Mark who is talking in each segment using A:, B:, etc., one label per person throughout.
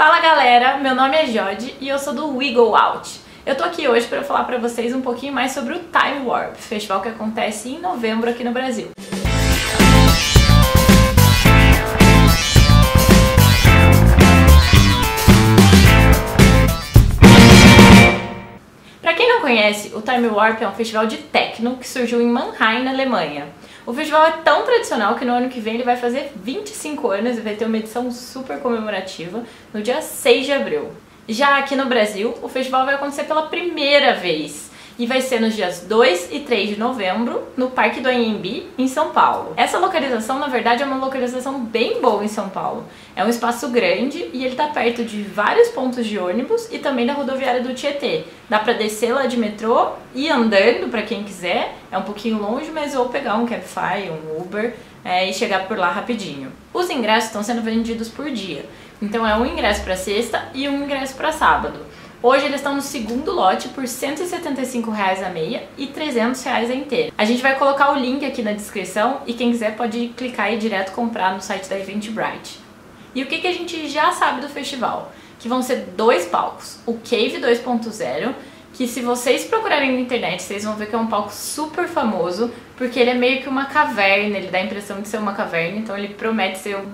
A: Fala galera, meu nome é Jodi e eu sou do Wiggle Out. Eu tô aqui hoje para falar para vocês um pouquinho mais sobre o Time Warp, festival que acontece em novembro aqui no Brasil. Para quem não conhece, o Time Warp é um festival de techno que surgiu em Mannheim, na Alemanha. O festival é tão tradicional que no ano que vem ele vai fazer 25 anos e vai ter uma edição super comemorativa no dia 6 de abril. Já aqui no Brasil, o festival vai acontecer pela primeira vez e vai ser nos dias 2 e 3 de novembro no Parque do Anhembi, em São Paulo. Essa localização, na verdade, é uma localização bem boa em São Paulo. É um espaço grande e ele está perto de vários pontos de ônibus e também da rodoviária do Tietê. Dá para descer lá de metrô e andando para quem quiser. É um pouquinho longe, mas ou pegar um Cabify, um Uber é, e chegar por lá rapidinho. Os ingressos estão sendo vendidos por dia. Então é um ingresso para sexta e um ingresso para sábado. Hoje eles estão no segundo lote por 175 reais a meia e 300 reais a inteira. A gente vai colocar o link aqui na descrição e quem quiser pode clicar e direto comprar no site da Eventbrite. E o que, que a gente já sabe do festival? Que vão ser dois palcos. O Cave 2.0, que se vocês procurarem na internet, vocês vão ver que é um palco super famoso, porque ele é meio que uma caverna, ele dá a impressão de ser uma caverna, então ele promete ser um...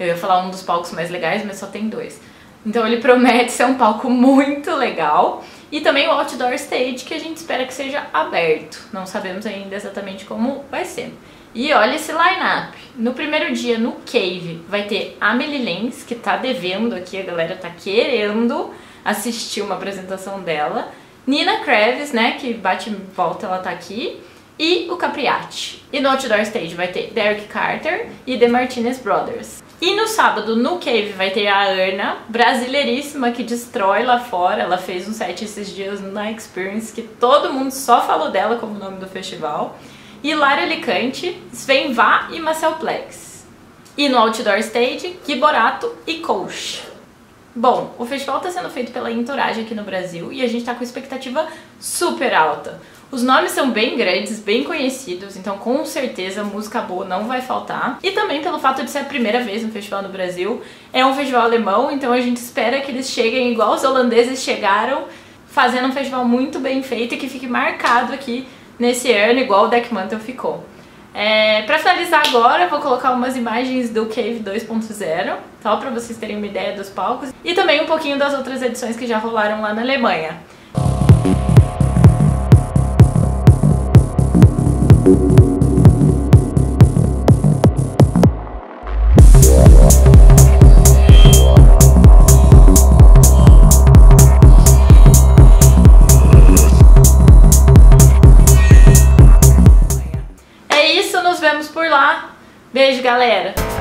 A: Eu ia falar um dos palcos mais legais, mas só tem dois então ele promete ser um palco muito legal. E também o Outdoor Stage, que a gente espera que seja aberto. Não sabemos ainda exatamente como vai ser. E olha esse line-up. No primeiro dia, no Cave, vai ter Amelie Lenz, que tá devendo aqui, a galera tá querendo assistir uma apresentação dela. Nina Kravis, né, que bate e volta, ela tá aqui. E o Capriati. E no Outdoor Stage vai ter Derek Carter e The Martinez Brothers. E no sábado, no Cave, vai ter a Ana, brasileiríssima, que destrói lá fora. Ela fez um set esses dias na Experience, que todo mundo só falou dela como nome do festival. E Lara Alicante, Sven Vá e Marcel Plex. E no Outdoor Stage, Kiborato e Coach. Bom, o festival está sendo feito pela Entourage aqui no Brasil e a gente está com expectativa super alta. Os nomes são bem grandes, bem conhecidos, então com certeza música boa não vai faltar. E também pelo fato de ser a primeira vez no festival no Brasil. É um festival alemão, então a gente espera que eles cheguem igual os holandeses chegaram, fazendo um festival muito bem feito e que fique marcado aqui nesse ano, igual o Deck Mantle ficou. É, pra finalizar agora, eu vou colocar umas imagens do Cave 2.0, só pra vocês terem uma ideia dos palcos, e também um pouquinho das outras edições que já rolaram lá na Alemanha. É isso, nos vemos por lá. Beijo, galera!